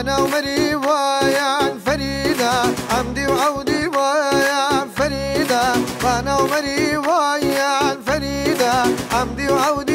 أنا عمري ويا فريدة عمدي وعودي ويا فريدة. وأنا عمري ويا فريدة عمدي وعودي